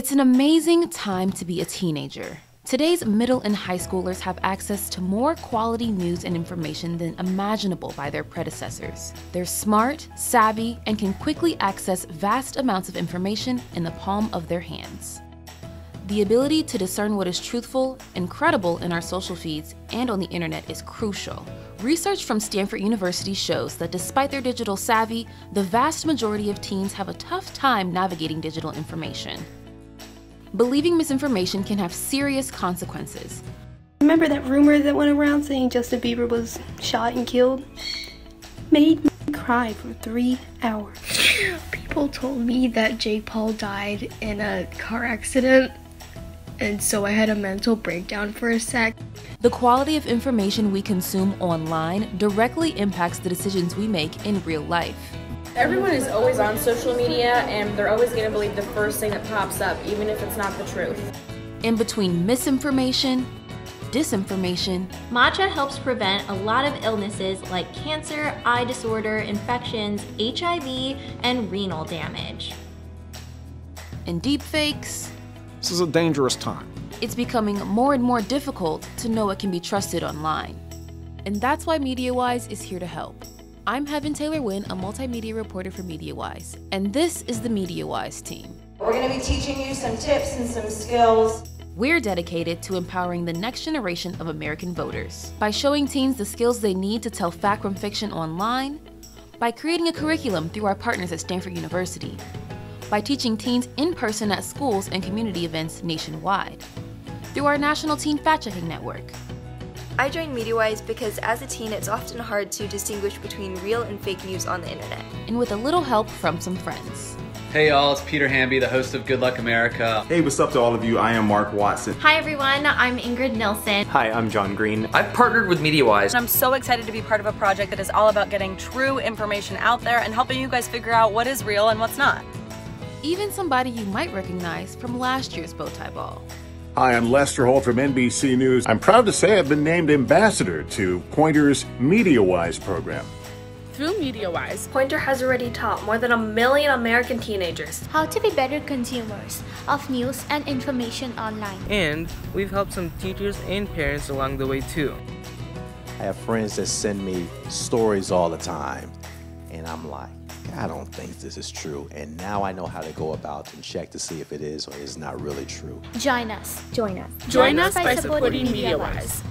It's an amazing time to be a teenager. Today's middle and high schoolers have access to more quality news and information than imaginable by their predecessors. They're smart, savvy, and can quickly access vast amounts of information in the palm of their hands. The ability to discern what is truthful and credible in our social feeds and on the internet is crucial. Research from Stanford University shows that despite their digital savvy, the vast majority of teens have a tough time navigating digital information. Believing misinformation can have serious consequences. Remember that rumor that went around saying Justin Bieber was shot and killed? Made me cry for three hours. People told me that Jake Paul died in a car accident, and so I had a mental breakdown for a sec. The quality of information we consume online directly impacts the decisions we make in real life. Everyone is always on social media and they're always going to believe the first thing that pops up, even if it's not the truth. In between misinformation, disinformation, Matcha helps prevent a lot of illnesses like cancer, eye disorder, infections, HIV, and renal damage. and deepfakes, This is a dangerous time. it's becoming more and more difficult to know what can be trusted online. And that's why MediaWise is here to help. I'm Heaven Taylor Wynn, a multimedia reporter for MediaWise, and this is the MediaWise team. We're going to be teaching you some tips and some skills. We're dedicated to empowering the next generation of American voters by showing teens the skills they need to tell fact from fiction online, by creating a curriculum through our partners at Stanford University, by teaching teens in person at schools and community events nationwide, through our National Teen Fact Checking Network, I joined MediaWise because as a teen, it's often hard to distinguish between real and fake news on the internet. and with a little help from some friends. Hey y'all, it's Peter Hamby, the host of Good Luck America. Hey, what's up to all of you? I am Mark Watson. Hi everyone, I'm Ingrid Nilsen. Hi, I'm John Green. I've partnered with MediaWise. And I'm so excited to be part of a project that is all about getting true information out there and helping you guys figure out what is real and what's not. Even somebody you might recognize from last year's Bowtie Ball. Hi, I'm Lester Holt from NBC News. I'm proud to say I've been named ambassador to Poynter's MediaWise program. Through MediaWise, Pointer has already taught more than a million American teenagers how to be better consumers of news and information online. And we've helped some teachers and parents along the way too. I have friends that send me stories all the time, and I'm like, I don't think this is true. And now I know how to go about and check to see if it is or is not really true. Join us. Join us. Join us by supporting MediaWise.